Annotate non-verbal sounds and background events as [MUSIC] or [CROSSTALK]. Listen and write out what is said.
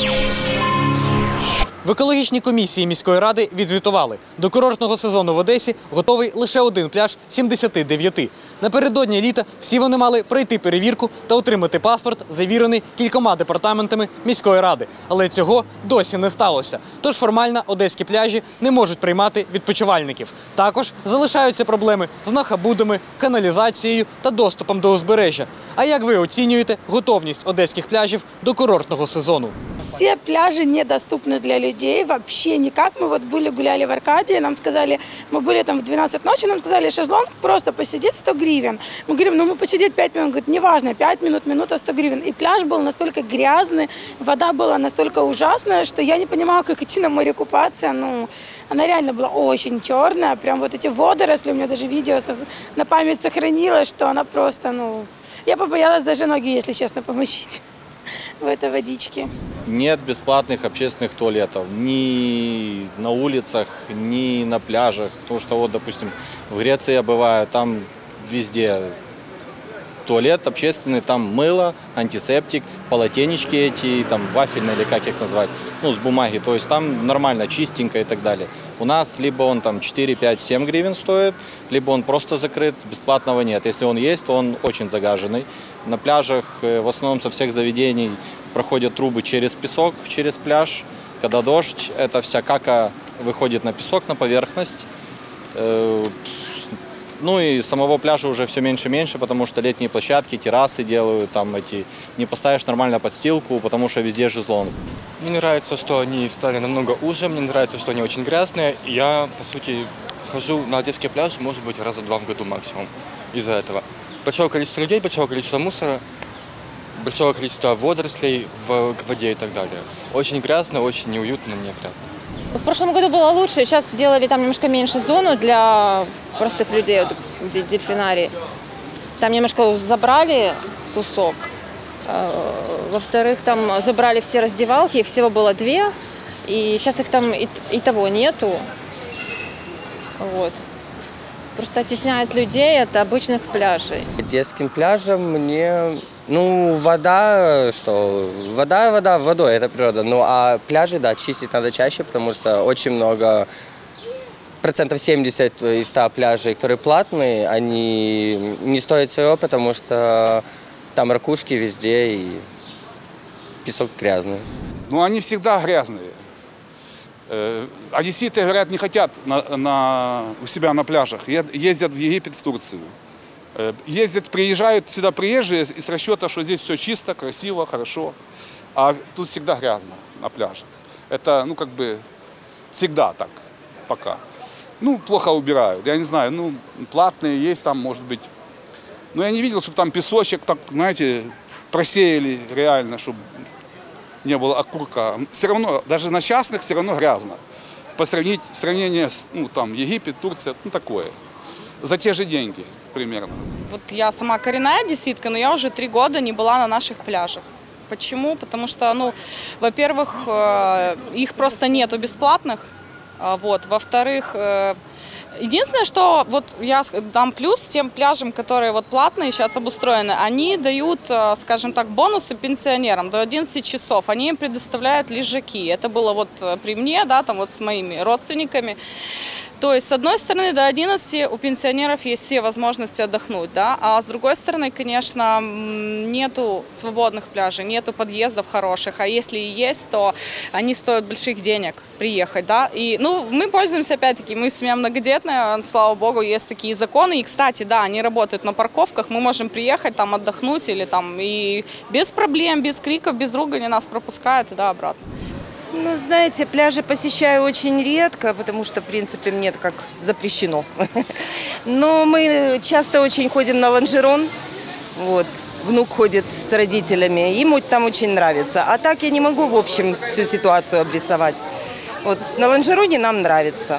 Peace. В екологічній комісії міської ради відзвітували, до курортного сезону в Одесі готовий лише один пляж 79. Напередодні літа всі вони мали пройти перевірку та отримати паспорт, завірений кількома департаментами міської ради. Але цього досі не сталося. Тож формально одеські пляжі не можуть приймати відпочивальників. Також залишаються проблеми з нахабудами, каналізацією та доступом до узбережжя. А як ви оцінюєте готовність одеських пляжів до курортного сезону? Все пляжи недоступны для людей вообще никак. Мы вот были, гуляли в Аркадии, нам сказали, мы были там в 12 ночи, нам сказали, шезлонг просто посидеть 100 гривен. Мы говорим, ну мы посидеть 5 минут. Говорит, неважно, 5 минут, минута 100 гривен. И пляж был настолько грязный, вода была настолько ужасная, что я не понимала, как идти на море купаться. Ну, она реально была очень черная, прям вот эти водоросли, у меня даже видео на память сохранилось, что она просто, ну... Я побоялась даже ноги, если честно, помочить [LAUGHS] в этой водичке. Нет бесплатных общественных туалетов ни на улицах, ни на пляжах. Потому что вот, допустим, в Греции я бываю, там везде туалет общественный, там мыло, антисептик, полотенечки эти, там вафельные или как их назвать, ну, с бумаги. То есть там нормально, чистенько и так далее. У нас либо он там 4, 5, 7 гривен стоит, либо он просто закрыт, бесплатного нет. Если он есть, то он очень загаженный. На пляжах э, в основном со всех заведений проходят трубы через песок, через пляж. Когда дождь, эта вся кака выходит на песок, на поверхность. Э, Ну и самого пляжа уже все меньше и меньше, потому что летние площадки, террасы делают, там эти, не поставишь нормально подстилку, потому что везде шезлонг. Мне нравится, что они стали намного уже, мне нравится, что они очень грязные. Я, по сути, хожу на Одесский пляж, может быть, раза два в году максимум из-за этого. Большое количество людей, большое количество мусора, большое количество водорослей в к воде и так далее. Очень грязно, очень неуютно, неприятно. В прошлом году было лучше, сейчас сделали там немножко меньше зону для простых людей, вот, где дельфинарий. Там немножко забрали кусок. Э, Во-вторых, там забрали все раздевалки, их всего было две, и сейчас их там и, и того нету. Вот. Просто оттесняют людей от обычных пляжей. Детским пляжем мне, ну, вода, что, вода, вода, водой, это природа. Ну, а пляжи, да, чистить надо чаще, потому что очень много, процентов 70 из 100 пляжей, которые платные, они не стоят своего, потому что там ракушки везде и песок грязный. Ну, они всегда грязные. Э, Одесситы, говорят, не хотят на, на- у себя на пляжах. Ездят в Египет, в Турцию. Э, Ездят, приезжают сюда приезжие из расчета, что здесь все чисто, красиво, хорошо. А тут всегда грязно на пляжах. Это, ну, как бы, всегда так, пока. Ну, плохо убирают. Я не знаю, ну, платные есть там, может быть. Но я не видел, чтобы там песочек, так, знаете, просеяли реально, чтобы не было окурка. Все равно, даже на частных все равно грязно. По сравнить, сравнение с, ну, там, Египет, Турция, ну, такое. За те же деньги примерно. Вот я сама коренная одесситка, но я уже три года не была на наших пляжах. Почему? Потому что, ну, во-первых, э, их просто нету бесплатных. А, Вот. Во-вторых, э, единственное, что вот я дам плюс тем пляжам, которые вот платные сейчас обустроены, они дают, э, скажем так, бонусы пенсионерам до 11 часов. Они им предоставляют лежаки. Это было вот при мне, да, там вот с моими родственниками. То есть, с одной стороны, до 11 у пенсионеров есть все возможности отдохнуть, да, а с другой стороны, конечно, нету свободных пляжей, нету подъездов хороших, а если и есть, то они стоят больших денег приехать, да, и, ну, мы пользуемся, опять-таки, мы семья многодетная, слава богу, есть такие законы, и, кстати, да, они работают на парковках, мы можем приехать там отдохнуть или там, и без проблем, без криков, без ругани нас пропускают, да, обратно. Ну, знаете, пляжи посещаю очень редко, потому что, в принципе, мне это как запрещено. [LAUGHS] Но мы часто очень ходим на лонжерон. Вот. Внук ходит с родителями, ему там очень нравится. А так я не могу, в общем, всю ситуацию обрисовать. Вот на лонжероне нам нравится.